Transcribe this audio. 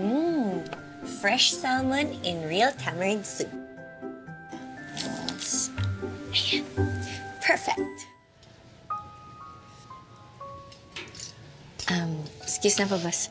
Mmm, fresh salmon in real tamarind soup. Perfect. Um, excuse na po, boss.